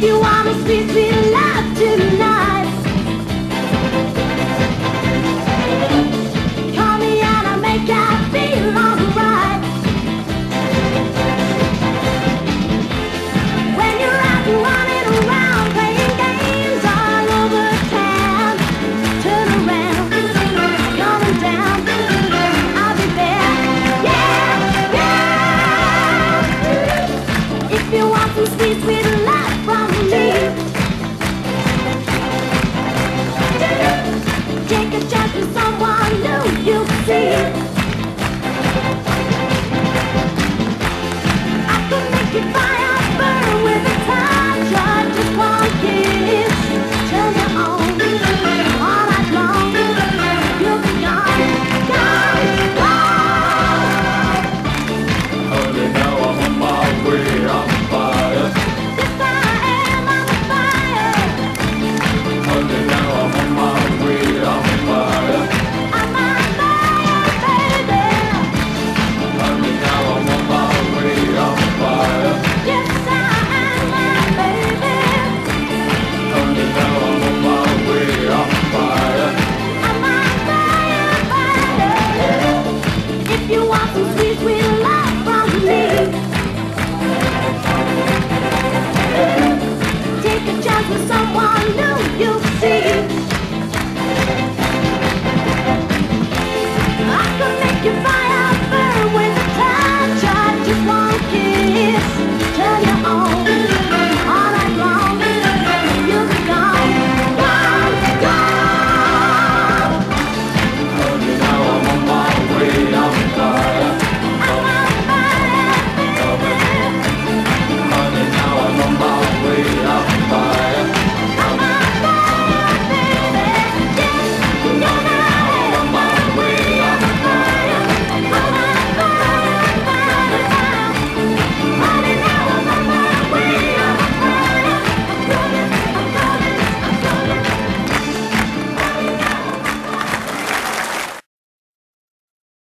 you wanna see?